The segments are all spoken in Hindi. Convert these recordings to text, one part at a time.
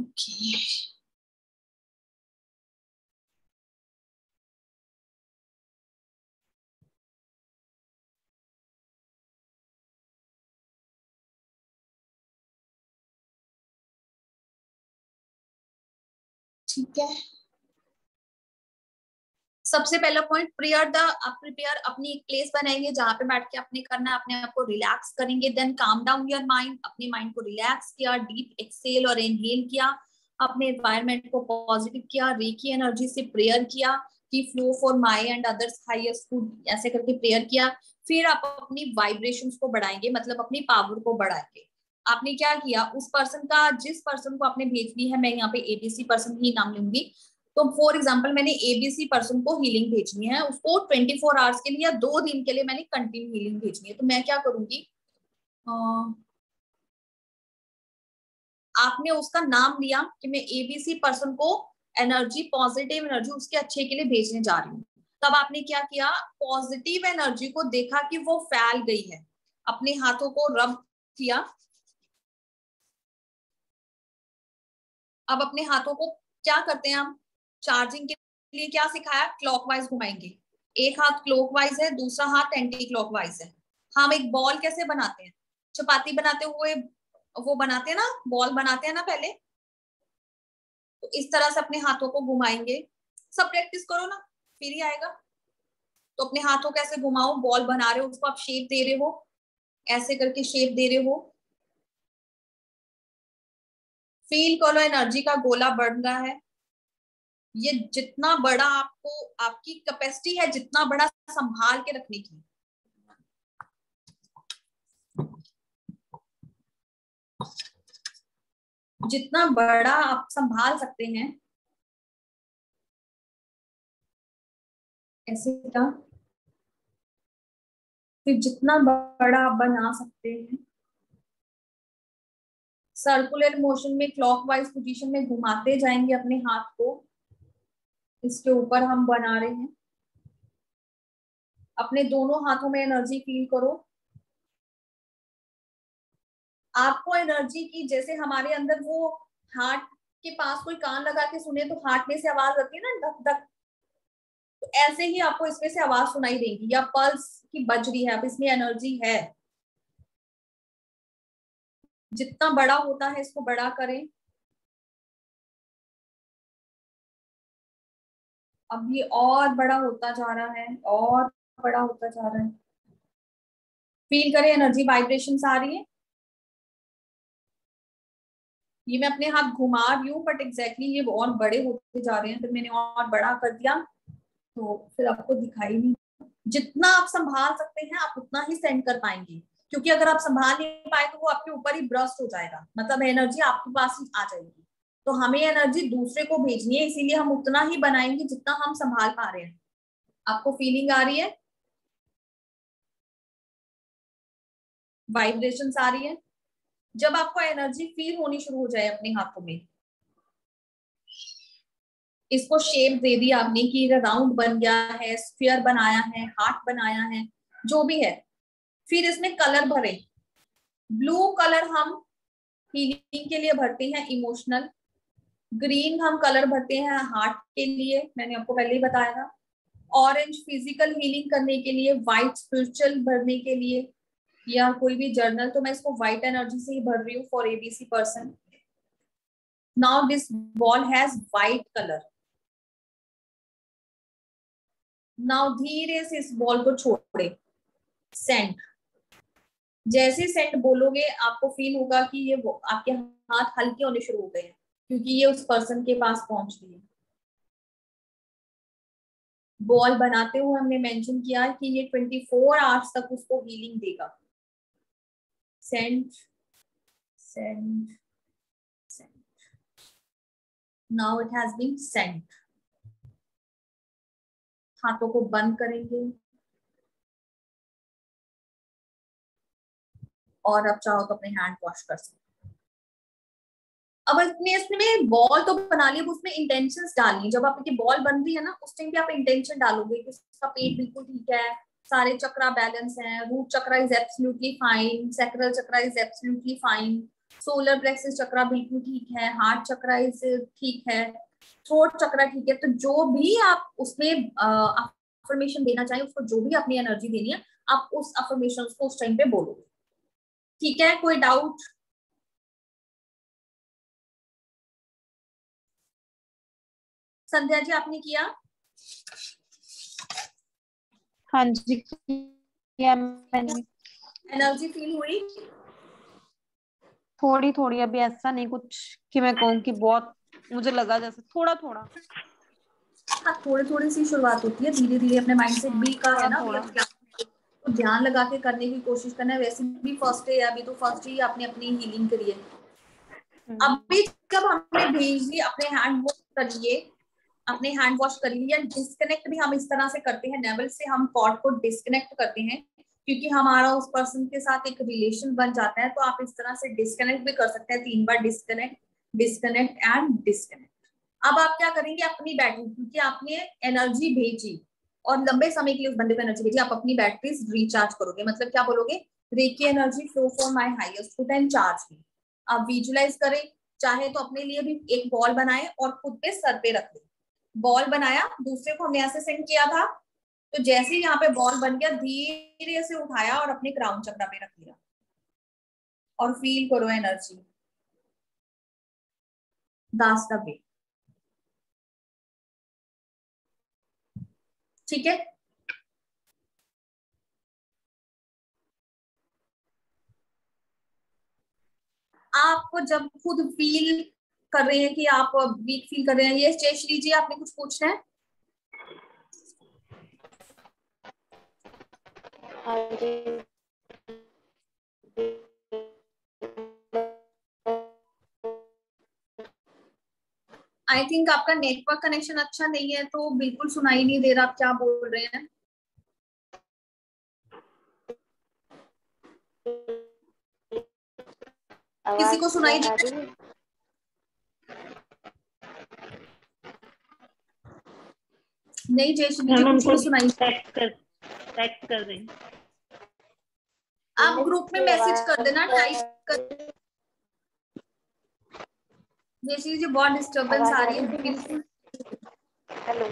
Okay. ठीक है सबसे पहला पॉइंट प्रियर द प्रिपेयर अपनी एक प्लेस बनाएँगे जहाँ पे बैठ के अपने करना अपने आप को रिलैक्स करेंगे then calm down your mind अपने माइंड को रिलैक्स किया डीप एक्सेल और इनहेल किया, अपने एनवायरमेंट को पॉजिटिव किया रेकी एनर्जी से प्रेयर किया, कि flow for my and others highest good ऐसे करके प्रेयर किया, फिर आप अपनी वाइब्रेशन को बढ़ाएँगे मतलब अपनी पावर को बढ़ाएँगे। आपने क्या किया, उस पर्सन का, जिस पर्सन को आपने भेजनी है, मैं यहाँ पे एबीसी पर्सन ही नाम लूँगी तो फॉर एग्ज़ाम्पल मैंने एबीसी पर्सन को हीलिंग भेजनी है, उसको 24 फोर आवर्स के लिए या दो दिन के लिए मैंने कंटिन्यू हीलिंग भेजनी है। तो मैं क्या करूँगी? आपने उसका नाम लिया कि मैं एबीसी पर्सन को एनर्जी पॉजिटिव एनर्जी उसके अच्छे के लिए भेजने जा रही हूँ। तब आपने क्या किया? पॉजिटिव एनर्जी को देखा कि वो फैल गई है। अपने हाथों को रब किया। अब अपने हाथों को क्या करते हैं हम? चार्जिंग के लिए क्या सिखाया? क्लॉकवाइज घुमाएँगे। एक हाथ क्लॉकवाइज है, दूसरा हाथ एंटी क्लॉकवाइज है। हम एक बॉल कैसे बनाते हैं? चपाती बनाते हुए वो बनाते हैं ना बॉल बनाते हैं ना पहले? तो इस तरह से अपने हाथों को घुमाएँगे। सब प्रैक्टिस करो ना, फिर ही आएगा। तो अपने हाथों कैसे घुमाओ? बॉल बना रहे हो, उसको आप शेप दे रहे हो। ऐसे करके शेप दे रहे हो। फील करो एनर्जी का गोला बढ़ रहा है। ये जितना बड़ा आपको, आपकी कैपेसिटी है, जितना बड़ा संभाल के रखने की। जितना बड़ा आप संभाल सकते हैं, ऐसे का, फिर जितना बड़ा आप बना सकते हैं सर्कुलर मोशन में क्लॉकवाइज पोजीशन में घुमाते जाएँगे अपने हाथ को। इसके ऊपर हम बना रहे हैं। अपने दोनों हाथों में एनर्जी फील करो। आपको एनर्जी की, जैसे हमारे अंदर वो हार्ट के पास कोई कान लगा के सुने तो हार्ट में से आवाज़ आती है ना, धक धक। तो ऐसे ही आपको इसमें से आवाज़ सुनाई देगी, या पल्स की बज रही है, अब इसमें एनर्जी है। जितना बड़ा होता है, इसको बड़ा करें। अब ये और बड़ा होता जा रहा है, और बड़ा होता जा रहा है। फील करें एनर्जी वाइब्रेशन आ रही है। ये मैं अपने हाथ घुमा रही हूँ बट एग्जैक्टली ये और बड़े होते जा रहे हैं। फिर मैंने और बड़ा कर दिया तो फिर आपको दिखाई नहीं जितना आप संभाल सकते हैं, आप उतना ही सेंड कर पाएँगे। क्योंकि अगर आप संभाल नहीं पाए तो वो आपके ऊपर ही ब्रस्ट हो जाएगा। मतलब एनर्जी आपके पास ही आ जाएगी। तो हमें एनर्जी दूसरे को भेजनी है, इसीलिए हम उतना ही बनाएँगे जितना हम संभाल पा रहे हैं। आपको फीलिंग आ रही है? वाइब्रेशन आ रही है? जब आपको एनर्जी फील होनी शुरू हो जाए अपने हाथों में, इसको शेप दे दी आपने कि राउंड बन गया है स्फीयर बनाया है हार्ट बनाया है, जो भी है। फिर इसमें कलर भरे। ब्लू कलर हम हीलिंग के लिए भरते हैं इमोशनल ग्रीन हम कलर भरते हैं हार्ट के लिए, मैंने आपको पहले ही बताया था। ऑरेंज फ़िज़िकल हीलिंग करने के लिए व्हाइट स्पिरिचुअल भरने के लिए, या कोई भी जर्नल तो मैं इसको व्हाइट एनर्जी से ही भर रही हूँ for ABC person now this ball has white colour now धीरे से इस बॉल को छोड़े। सेंट जैसे सेंट बोलोगे, आपको फील होगा कि ये आपके हाथ हल्के होने शुरू हो गए हैं। क्योंकि ये उस पर्सन के पास पहुँच रही है बॉल बनाते हुए हमने मेंशन किया कि ये 24 फोर आवर्स तक उसको हीलिंग देगा। Sent sent sent now it has been sent हाथों को बंद करेंगे। और अब चाहो तो अपने हैंड वॉश कर सकते अब इसमें इसमें बॉल तो बना लिया उसमें इंटेंशन डालनी जब आपकी बॉल बन रही है ना, उस टाइम पे आप इंटेंशन डालोगे कि उसका पेट बिल्कुल ठीक है, सारे चक्रा बैलेंस है root chakra is absolutely fine sacral chakra is absolutely fine solar plexus chakra बिल्कुल ठीक है हार्ट चक्रा इस ठीक है थ्रोट चक्रा ठीक है। तो जो भी आप उसमें अफर्मेशन देना चाहें, उसको जो भी अपनी एनर्जी देनी है, आप उस अफर्मेशन को उस टाइम पे बोलोगे। ठीक है? कोई डाउट संध्या जी आपने किया? हाँ जी एनर्जी फील हुई? थोड़ी थोड़ी अभी ऐसा नहीं कुछ कि मैं कहूँ कि बहुत मुझे लगा जैसे थोड़ा थोड़ा हाँ थोड़ी थोड़ी सी शुरुआत होती है धीरे धीरे अपने माइंड से बी का है ना तो ध्यान लगा के करने की कोशिश करना है वैसे भी फ़र्स्ट डे अभी तो फ़र्स्ट डे आपने अपनी हीलिंग करी है। हम्म। अभी जब हमने भेज दी अपने हैंड वॉश करिए अपने हैंड वॉश कर लिए डिस्कनेक्ट भी हम इस तरह से करते हैं। नेवल से हम कॉर्ड को डिस्कनेक्ट करते हैं क्योंकि हमारा उस पर्सन के साथ एक रिलेशन बन जाता है तो आप इस तरह से डिस्कनेक्ट भी कर सकते हैं। तीन बार डिस्कनेक्ट डिस्कनेक्ट एंड डिस्कनेक्ट अब आप क्या करेंगे? अपनी बैटरी क्योंकि आपने एनर्जी भेजी और लंबे समय के लिए उस बंदे को एनर्जी भेजी, आप अपनी बैटरी रिचार्ज करोगे। मतलब क्या बोलोगे? Reiki energy flow for my highest foot and charge भी आप विजुलाइज करें, चाहे तो अपने लिए भी एक बॉल बनाए और खुद पे सर पे रख दे बॉल बनाया, दूसरे को हमने ऐसे सेंड किया था। तो जैसे ही यहाँ पे बॉल बन गया, धीरे से उठाया और अपने क्राउन चक्रा पे रख लिया। और फील करो एनर्जी दास द ठीक है? आपको जब खुद फील कर रहे हैं कि आप वीक फील कर रहे हैं? ये जयश्री जी आपने कुछ पूछना है? आई थिंक आपका नेटवर्क कनेक्शन अच्छा नहीं है तो बिल्कुल सुनाई नहीं दे रहा आप क्या बोल रहे हैं? किसी को सुनाई दे रहा है नहीं जयश्री सुनाई। टेक्स्ट कर टेक्स्ट कर दें आप ग्रुप में मैसेज कर देना टाइप कर। जयश्री जी बहुत डिस्टरबेंस आ रही है। बिल्कुल हेलो।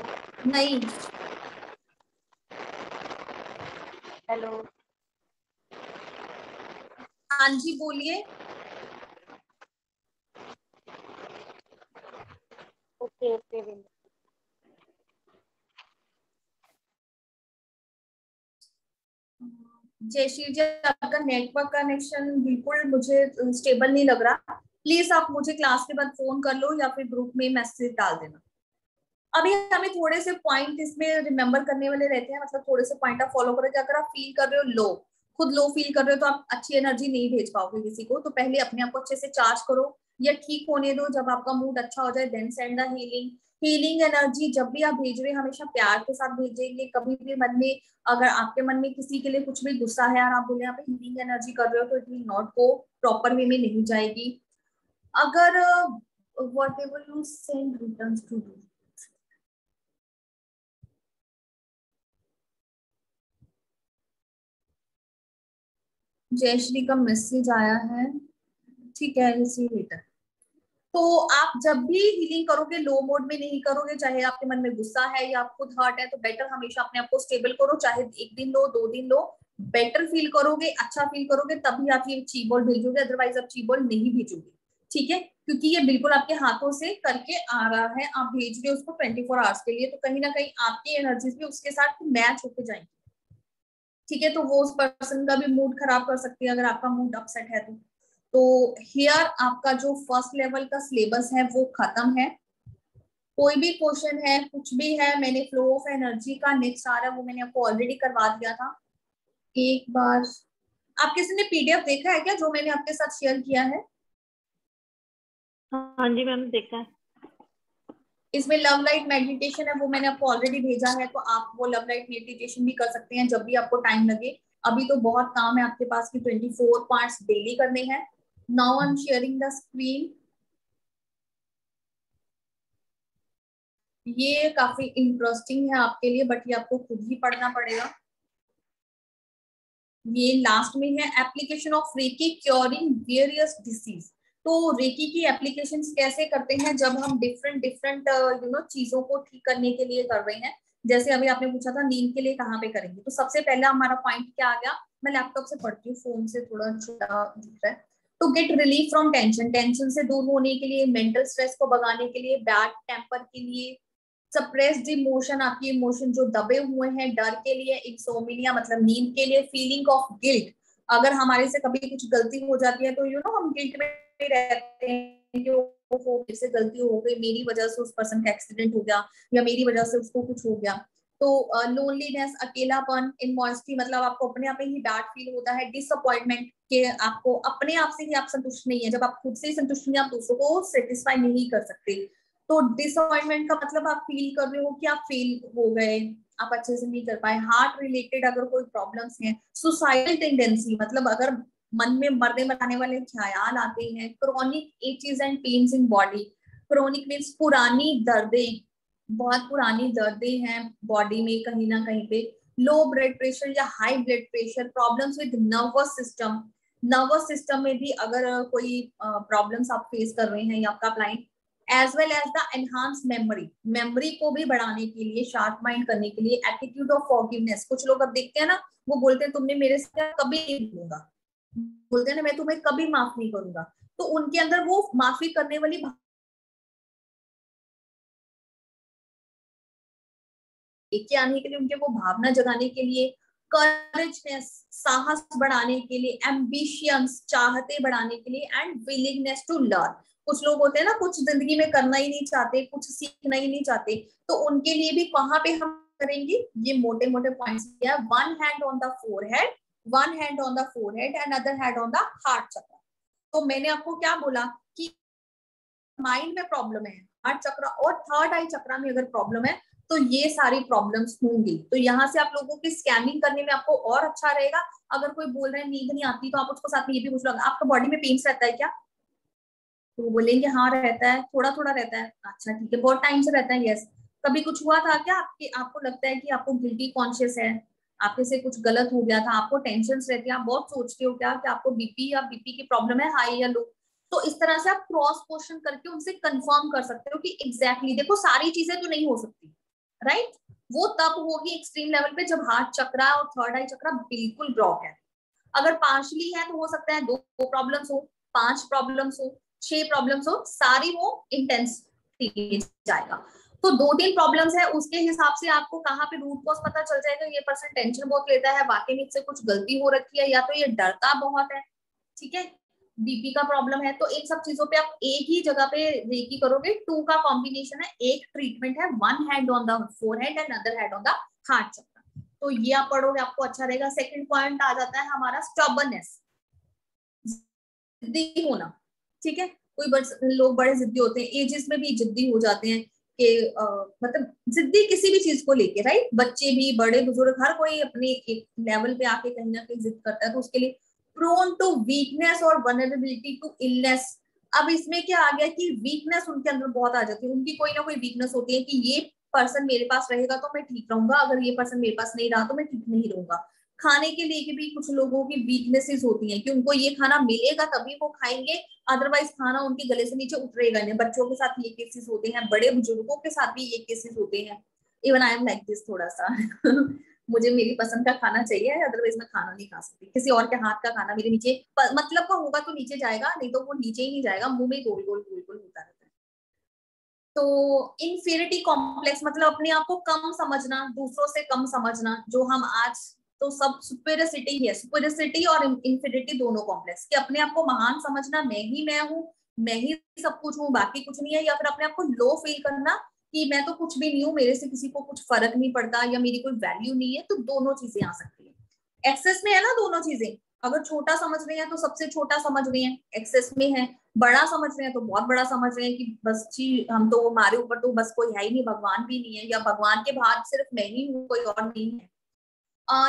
नहीं। हेलो। हाँ जी बोलिए। जयश्री जी, आपका नेटवर्क कनेक्शन बिल्कुल मुझे स्टेबल नहीं लग रहा। प्लीज़ आप मुझे क्लास के बाद फ़ोन कर लो या फिर ग्रुप में मैसेज डाल देना। अभी हमें थोड़े से पॉइंट इसमें रिमेम्बर करने वाले रहते हैं मतलब थोड़े से पॉइंट आप फॉलो करोगे अगर आप फील कर रहे हो लो खुद लो फील कर रहे हो तो आप अच्छी एनर्जी नहीं भेज पाओगे किसी को। तो पहले अपने आप को अच्छे से चार्ज करो। या ठीक होने दो, जब आपका मूड अच्छा हो जाए then send the healing healing energy जब भी आप भेज रहे हैं, हमेशा प्यार के साथ भेजेंगे। कभी भी मन में, अगर आपके मन में किसी के लिए कुछ भी गुस्सा है और आप बोले आप हीलिंग एनर्जी कर रहे हो तो it will not go proper way में नहीं जाएगी। अगर whatever you send return to do Jayshree का मैसेज आया है। ठीक है रिसीव तो आप जब भी हीलिंग करोगे लो मोड में नहीं करोगे, चाहे आपके मन में गुस्सा है या खुद हर्ट है तो बेटर हमेशा अपने आप को स्टेबल करो, चाहे एक दिन लो, दो दिन लो। बेटर फील करोगे अच्छा फील करोगे, तभी आप ये चीबॉल भेजोगे अदरवाइज़ आप चीबॉल नहीं भेजोगे। ठीक है? क्योंकि ये बिल्कुल आपके हाथों से करके आ रहा है, आप भेज रहे उसको ट्वेंटी फोर आवर्स के लिए तो कहीं ना कहीं आपकी एनर्जीज भी उसके साथ मैच होके जाएँगे। ठीक है? तो वो उस पर्सन का भी मूड खराब कर सकती है, अगर आपका मूड अपसेट है तो। तो हियर आपका जो फ़र्स्ट लेवल का सिलेबस है वो खत्म है। कोई भी क्वेश्चन है कुछ भी है मैंने फ्लो ऑफ़ एनर्जी का नेक्स्ट आ रहा है वो मैंने आपको ऑलरेडी करवा दिया था। एक बार। आप किसी ने पीडीएफ देखा है क्या जो मैंने आपके साथ शेयर किया है? हाँ जी मैम देखा है। इसमें लव लाइट मेडिटेशन है वो मैंने आपको ऑलरेडी भेजा है तो आप वो लव लाइट मेडिटेशन भी कर सकते हैं जब भी आपको टाइम लगे। अभी तो बहुत काम है आपके पास की ट्वेंटी फोर पार्ट डेली करने हैं। Now i'm sharing the screen. ये काफ़ी इंटरेस्टिंग है आपके लिए बट ये आपको खुद ही पढ़ना पड़ेगा। ये लास्ट में है application of reiki curing various disease तो रेकी की एप्लीकेशन कैसे करते हैं, जब हम डिफरेंट डिफरेंट यू नो चीज़ों को ठीक करने के लिए कर रहे हैं? जैसे अभी आपने पूछा था, नींद के लिए कहाँ पे करेंगे? तो सबसे पहले हमारा पॉइंट क्या आ गया? मैं लैपटॉप से पढ़ती हूँ फ़ोन से थोड़ा छोटा दिख रहा है। To get relief from tension tension से दूर होने के लिए मेंटल स्ट्रेस को भगाने के लिए बैड टेम्पर के लिए सप्रेस्ड इमोशन आपकी इमोशन जो दबे हुए हैं, डर के लिए इंसोमिनिया मतलब नींद के लिए फीलिंग ऑफ़ गिल्ट अगर हमारे से कभी कुछ गलती हो जाती है तो यू नो हम गिल्ट में रहते हैं से गलती हो गई, मेरी वजह से उस पर्सन का एक्सीडेंट हो गया, या मेरी वजह से उसको कुछ हो गया। तो लोनलीनेस uh, अकेलापन इनमोस्टी मतलब आपको अपने आप ही बैड फील होता है डिसअपॉइंटमेंट के आपको अपने आप से ही आप संतुष्ट नहीं है। जब आप खुद से ही संतुष्ट नहीं आप दूसरों को सेटिस्फाई नहीं कर सकते। तो डिसअपॉइंटमेंट का मतलब आप फील कर रहे हो कि आप फेल हो गए आप अच्छे से नहीं कर पाए। हार्ट रिलेटेड अगर कोई प्रॉब्लम्स हैं सुसाइडल टेंडेंसी मतलब अगर मन में मरने मराने वाले ख्याल आते हैं chronic aches and pains in body chronic means पुरानी दर्दें बहुत पुरानी दर्दें हैं बॉडी में कहीं ना कहीं पे। लो ब्लड प्रेशर या high blood pressure problems with nervous system nervous system में भी अगर कोई प्रॉब्लम्स आप फेस कर रहे हैं या आपका client as well as the enhance memory memory को भी बढ़ाने के लिए शार्प माइंड करने के लिए एटीट्यूड ऑफ़ फॉरगिवनेस कुछ लोग अब देखते हैं ना, वो बोलते हैं, तुमने मेरे से कभी नहीं भूलूँगा बोलते हैं ना, मैं तुम्हें कभी माफ़ नहीं करूँगा। तो उनके अंदर वो माफ़ी करने वाली के आने के लिए, उनके वो भावना जगाने के लिए करेजनेस साहस बढ़ाने के लिए एम्बिशियंस चाहते बढ़ाने के लिए एंड विलिंगनेस टू लर्न कुछ लोग होते हैं ना, कुछ ज़िंदगी में करना ही नहीं चाहते, कुछ सीखना ही नहीं चाहते तो उनके लिए भी कहाँ पे हम करेंगे? ये मोटे मोटे पॉइंट्स दिया one hand on the forehead one hand on the forehead and other hand on the heart chakra तो मैंने आपको क्या बोला कि माइंड में प्रॉब्लम है हार्ट चक्र और थर्ड आई चक्र में अगर प्रॉब्लम है तो ये सारी प्रॉब्लम्स होंगी। तो यहाँ से आप लोगों की स्कैनिंग करने में आपको और अच्छा रहेगा। अगर कोई बोल रहे हैं नींद नहीं आती तो आप उसको साथ में ये भी पूछ लो। आपका बॉडी में पेन्स रहता है क्या? तो वो बोलेंगे हाँ रहता है। थोड़ा थोड़ा रहता है। अच्छा ठीक है। बहुत टाइम से रहता है यस कभी कुछ हुआ था क्या आपके आपको लगता है कि आपको गिल्टी कॉन्शियस है? आपके से कुछ गलत हो गया था? आपको टेंशन रहती है? आप बहुत सोचते हो क्या कि आपको बीपी या बीपी की प्रॉब्लम है हाई या लो तो इस तरह से आप क्रॉस क्वेश्चन करके उनसे कंफर्म कर सकते हो कि एग्जैक्टली exactly, देखो सारी चीज़ें तो नहीं हो सकती। राइट वो तब होगी एक्सट्रीम लेवल पे जब हार्ट चक्रा और थर्ड आई चक्रा बिल्कुल ब्लॉक है। अगर पांचली है तो हो सकता है दो प्रॉब्लम्स हो, पाँच प्रॉब्लम्स हो, छह प्रॉब्लम्स हो, सारी वो इंटेंस जाएगा। तो दो तीन प्रॉब्लम्स है, उसके हिसाब से आपको कहाँ पे रूट कॉज पता चल जाएगा, ये पर्सन टेंशन बहुत लेता है, वाकई में इससे कुछ गलती हो रखी है या तो ये डरता बहुत है, ठीक है? बीपी का प्रॉब्लम है तो इन सब चीज़ों पे आप एक ही जगह पे रेकी करोगे टू का कॉम्बिनेशन है, एक ट्रीटमेंट है one hand on the forehead and other hand on the heart chakra तो ये आप पढ़ोगे, आपको अच्छा रहेगा। सेकंड पॉइंट आ जाता है हमारा स्टॉबरनेस होना, ठीक है? कोई बड़े लोग बड़े जिद्दी होते हैं एजेस में भी जिद्दी हो जाते हैं कि मतलब जिद्दी किसी भी चीज़ को लेके राइट बच्चे भी, बड़े बुज़ुर्ग, हर कोई अपने एक लेवल पे आके कहीं ना कहीं जिद करता है तो उसके लिए प्रोन टू वीकनेस और वनरेबिलिटी टू इलनेस अब इसमें क्या आ गया कि वीकनेस उनके अंदर बहुत आ जाती है। उनकी कोई ना कोई वीकनेस होती है कि ये पर्सन मेरे पास रहेगा तो मैं ठीक रहूँगा। अगर ये पर्सन मेरे पास नहीं रहा तो मैं ठीक नहीं रहूँगा। खाने के लिए भी कुछ लोगों की वीकनेसेस होती हैं कि उनको ये खाना मिलेगा तभी वो खाएँगे। अदरवाइज़ खाना उनके गले से नीचे उतरेगा नहीं। बच्चों के साथ ये केसेस होते हैं, बड़े बुज़ुर्गों के साथ भी ये केसेस होते हैं। Even I am like this थोड़ा सा। मुझे मेरी पसंद का खाना चाहिए अदरवाइज़ मैं खाना नहीं खा सकती। किसी और के हाथ का खाना मेरे नीचे मतलब का होगा तो नीचे जाएगा, नहीं तो वो नीचे ही नहीं जाएगा, मुँह में गोल गोल गोल गोल होता रहता है। तो इन्फेरिटी कॉम्प्लेक्स मतलब अपने आप को कम समझना, दूसरों से कम समझना, जो हम आज तो सब सुपेरिसिटी है सुपेरिसिटी और इन्फिनिटी दोनों कॉम्प्लेक्स कि अपने आप को महान समझना, मैं ही मैं हूँ, मैं ही सब कुछ हूँ, बाकी कुछ नहीं है, या फिर अपने आप को लो फील करना कि मैं तो कुछ भी नहीं हूँ, मेरे से किसी को कुछ फ़र्क नहीं पड़ता या मेरी कोई वैल्यू नहीं है तो दोनों चीज़ें आ सकती है। एक्सेस में है ना दोनों चीज़ें? अगर छोटा समझ रहे हैं तो सबसे छोटा समझ रहे हैं एक्सेस में है। बड़ा समझ रहे हैं तो बहुत बड़ा समझ रहे हैं कि बस जी, हम तो हमारे ऊपर तो बस कोई है ही नहीं, भगवान भी नहीं है या भगवान के बाहर सिर्फ़ मैं ही हूँ, कोई और नहीं है।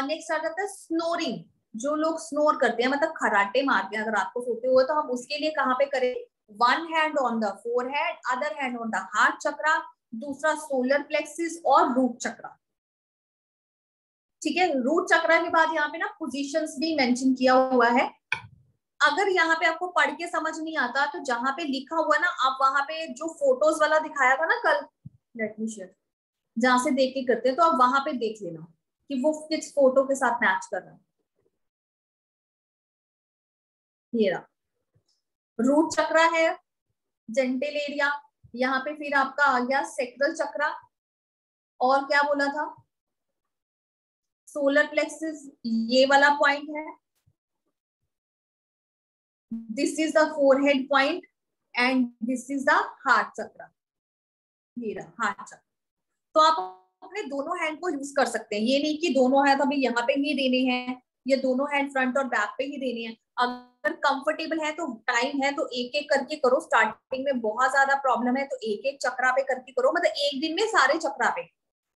नेक्स्ट आ जाता है स्नोरिंग जो लोग स्नोर करते हैं मतलब खराटे मारते हैं, अगर रात को सोते हुए तो हम उसके लिए कहाँ पे करें? One hand on the forehead other hand on the heart chakra दूसरा सोलर प्लेक्सिस और रूट चक्रा ठीक है? रूट चक्रा के बाद यहाँ पे ना पोजीशंस भी मेंशन किया हुआ है। अगर यहाँ पे आपको पढ़ के समझ नहीं आता तो जहाँ पे लिखा हुआ ना, आप वहाँ पे जो फ़ोटोज़ वाला दिखाया था ना कल लेट मी शेयर जहाँ से देख के करते हैं तो आप वहाँ पे देख लेना कि वो किस फ़ोटो के साथ मैच कर रहा है। रूट चक्रा है जेंटल एरिया यहाँ पे फिर आपका आ गया सेक्रल चक्रा और क्या बोला था? सोलर प्लेक्सिस ये वाला पॉइंट है। This is the forehead point and this is the heart chakra ये रहा हार्ट चक्र तो आप अपने दोनों हैंड को यूज़ कर सकते हैं। ये नहीं कि दोनों है तो अभी यहाँ पे ही देने हैं, ये दोनों हैंड फ्रंट और बैक पे ही देने हैं। अगर कंफर्टेबल है तो टाइम है तो एक एक करके करो। स्टार्टिंग में बहुत ज़्यादा प्रॉब्लम है तो एक एक चक्रा पे करके करो। मतलब एक दिन में सारे चक्रा पे।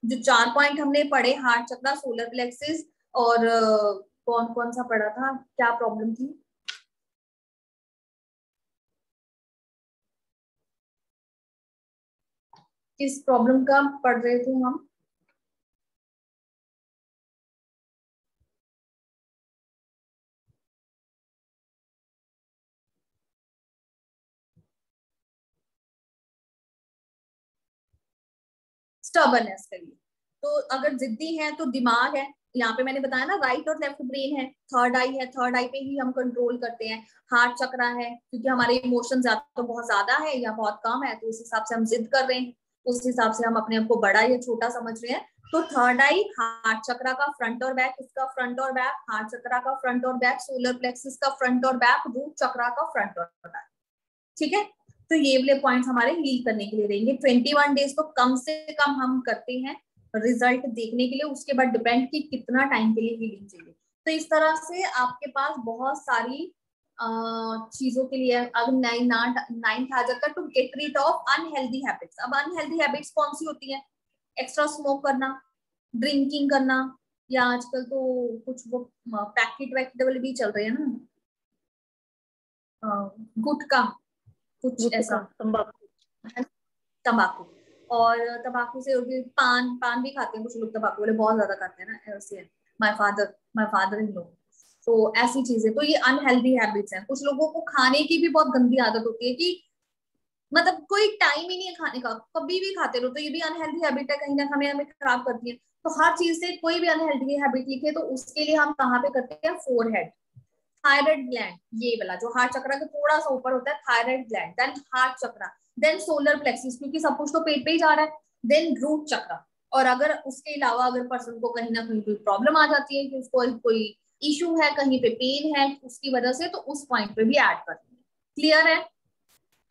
जो चार पॉइंट हमने पढ़े हार्ट चक्रा सोलर प्लेक्सिस और कौन कौन सा पढ़ा था? क्या प्रॉब्लम थी? किस प्रॉब्लम का पढ़ रहे थे हम? स्टबरनेस के लिए। तो अगर जिद्दी है तो दिमाग है। यहाँ पे मैंने बताया ना राइट और लेफ़्ट ब्रेन है। थर्ड आई है थर्ड आई पे ही हम कंट्रोल करते हैं। हार्ट चक्रा है, क्योंकि हमारे इमोशन तो बहुत ज़्यादा है या बहुत कम है तो उस हिसाब से हम जिद कर रहे हैं। उस हिसाब से हम अपने आप को बड़ा या छोटा समझ रहे हैं। तो थर्ड आई हार्ट चक्रा का फ्रंट और बैक इसका फ्रंट और बैक हार्ट चक्रा का फ्रंट और बैक सोलर प्लेक्सिस का फ्रंट और बैक रूट चक्रा का फ्रंट और बैक ठीक है? तो ये वाले पॉइंट्स हमारे हील करने के लिए रहेंगे ट्वेंटी वन डेज़ तो कम से कम हम करते हैं रिज़ल्ट देखने के लिए, उसके बाद डिपेंड की कितना टाइम के लिए हीलिंग चाहिए। तो इस तरह से आपके पास बहुत सारी चीज़ों के लिए अब नाइन्थ आ जाता है to get rid of unhealthy habits अब अनहेल्दी हैबिट्स कौन सी होती है? एक्स्ट्रा स्मोक करना ड्रिंकिंग करना, या आजकल तो कुछ वो पैकेट वैकेट भी चल रहे हैं ना। गुटका कुछ ऐसा। तंबाकू। तंबाकू। और तंबाकू से भी पान पान भी खाते हैं कुछ लोग तंबाकू वाले बहुत ज़्यादा खाते हैं ना ऐसे माय फादर माय फादर इन लोग तो ऐसी चीज़ें तो ये अनहेल्दी हैबिट्स हैं। कुछ लोगों को खाने की भी बहुत गंदी आदत होती है कि मतलब कोई टाइम ही नहीं है खाने का। कभी भी खाते रहो तो ये भी अनहेल्दी हैबिट है कहीं ना हमें हमें खराब करती है। तो हर चीज़ से कोई भी अनहेल्दी हैबिट लिखे तो उसके लिए हम कहाँ पे करते हैं? फोर हेड थायराइड ग्लैंड ये वाला जो हार्ट चक्र के थोड़ा सा ऊपर होता है thyroid gland then heart chakra then solar plexus क्योंकि सब कुछ तो पेट पे ही जा रहा है देन रूट चक्र और अगर उसके अलावा अगर पर्सन को कहीं ना कहीं कोई प्रॉब्लम आ जाती है कि उसको कोई इशू है, कहीं पे पेन है, उसकी वजह से तो उस पॉइंट पे भी ऐड कर देंगे। क्लियर है?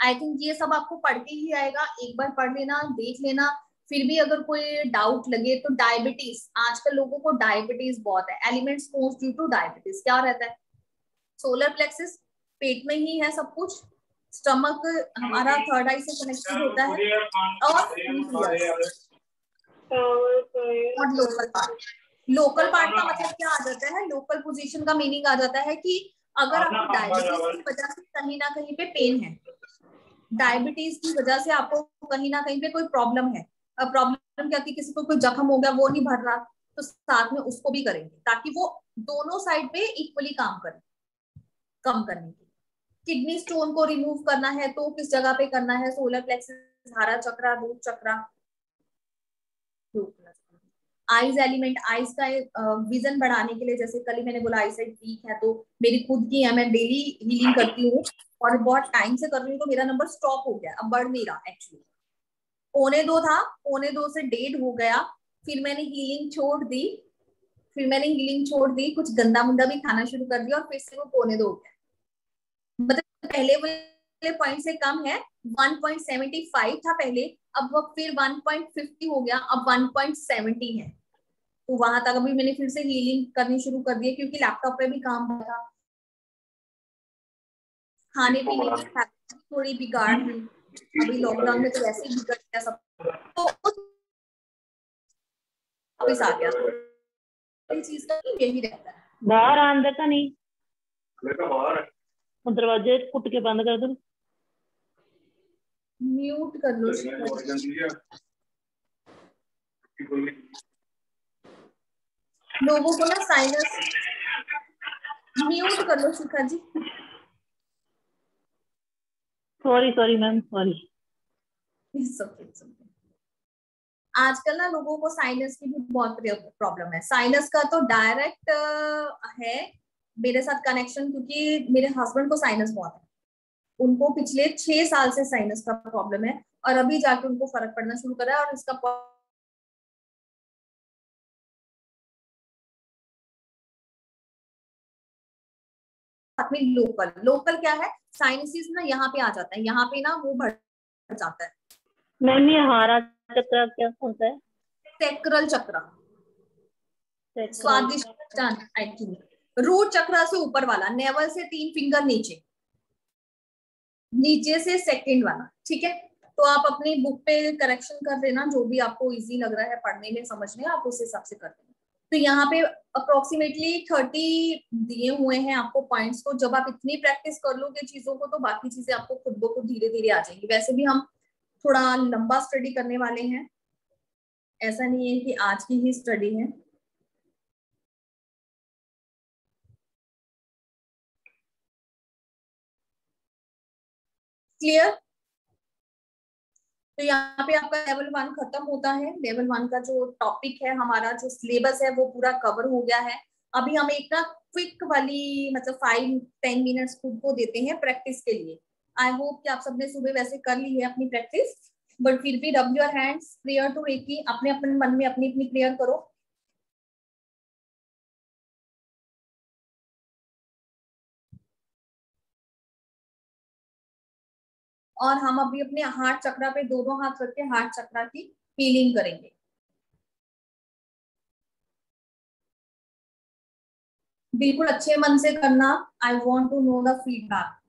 आई थिंक ये सब आपको पढ़ के ही आएगा। एक बार पढ़ लेना, देख लेना। फिर भी अगर कोई डाउट लगे तो डायबिटीज़ आजकल लोगों को डायबिटीज़ बहुत है। एलिमेंट्स कोर्स ड्यू टू डायबिटीज़ क्या रहता है? सोलर प्लेक्सिस पेट में ही है सब कुछ। स्टमक हमारा थर्ड आई से कनेक्टेड होता है। और लोकल पार्ट लोकल पार्ट का मतलब क्या आ जाता है? लोकल पोजीशन का मीनिंग आ जाता है कि अगर आपको डायबिटीज़ की वजह से कहीं ना कहीं पे पेन है। डायबिटीज़ की वजह से आपको कहीं ना कहीं पे कोई प्रॉब्लम है। प्रॉब्लम क्या थी किसी को कोई जख्म हो गया वो नहीं भर रहा तो साथ में उसको भी करेंगे ताकि वो दोनों साइड पे इक्वली काम करे। कम करने की किडनी स्टोन को रिमूव करना है तो किस जगह पे करना है? सोलर प्लेक्सिस, धारा chakra root chakra. Eyes element, eyes का विजन बढ़ाने के लिए जैसे कल ही मैंने बोला आई साइड वीक है तो मेरी खुद की है, मैं डेली हीलिंग करती हूँ और बहुत टाइम से कर रही हूँ तो मेरा नंबर स्टॉप हो गया, अब बढ़ नहीं रहा एक्चुअली पौने दो था, पौने दो से डेढ़ हो गया, फिर मैंने हीलिंग छोड़ दी, फिर मैंने हीलिंग छोड़ दी, कुछ गंदा मुंदा भी खाना शुरू कर दिया और फिर से वो पौने दो हो गया। मतलब पहले वाले पॉइंट से कम है 1.75 था पहले अब वो फिर 1.50 हो गया अब 1.70 है। तो वहाँ तक अभी मैंने फिर से हीलिंग करनी शुरू कर दी क्योंकि लैपटॉप पे भी काम हो था खाने पीने की थोड़ी बिगाड़ हुई अभी लॉकडाउन में तो वैसे ही बिगड़ गया सब। तो वापस आ गया। चीज़ का यही रहता है। बाहर अंदर का नहीं दरवाजे कुट के बंद कर दो म्यूट कर लो लोगों को ना साइनस म्यूट कर लो Shikha ji sorry sorry ma'am sorry आजकल ना लोगों को साइनस की भी बहुत प्रॉब्लम है। साइनस का तो डायरेक्ट है। मेरे साथ कनेक्शन क्योंकि मेरे हस्बैंड को साइनस बहुत है। उनको पिछले छह साल से साइनस का प्रॉब्लम है और अभी जाके उनको फ़र्क पड़ना शुरू करा है और इसका साथ में लोकल लोकल क्या है? साइनसिस ना यहाँ पे आ जाता है। यहाँ पे ना वो बढ़ जाता है। मैम ये हारा चक्र क्या होता है? सेक्रल चक्र। स्वादिष्ट रूट चक्रा से ऊपर वाला नेवल से तीन फिंगर नीचे। नीचे से सेकंड वाला, ठीक है? तो आप अपनी बुक पे करेक्शन कर देना, जो भी आपको इजी लग रहा है पढ़ने में, समझने आप उस हिसाब से कर देना। तो यहाँ पे अप्रोक्सीमेटली थर्टी दिए हुए हैं आपको पॉइंट्स को। जब आप इतनी प्रैक्टिस कर लोगे चीज़ों को तो बाकी चीज़ें आपको खुद ब खुद धीरे धीरे आ जाएँगी। वैसे भी हम थोड़ा लंबा स्टडी करने वाले हैं। ऐसा नहीं है कि आज की ही स्टडी है। क्लियर तो यहाँ पे आपका लेवल वन खत्म होता है। लेवल वन का जो टॉपिक है, हमारा जो सिलेबस है, वो पूरा कवर हो गया है। अभी हम एक ना क्विक वाली मतलब फाइव टेन मिनट्स खुद को देते हैं प्रैक्टिस के लिए। आई होप कि आप सबने सुबह वैसे कर ली है अपनी प्रैक्टिस बट फिर भी rub your hands prayer to reiki अपने अपने मन में अपनी अपनी प्रेयर करो। और हम अभी अपने हार्ट चक्रा पे दोनों हाथ रख के हार्ट चक्रा की फीलिंग करेंगे। बिल्कुल अच्छे मन से करना। I want to know the feedback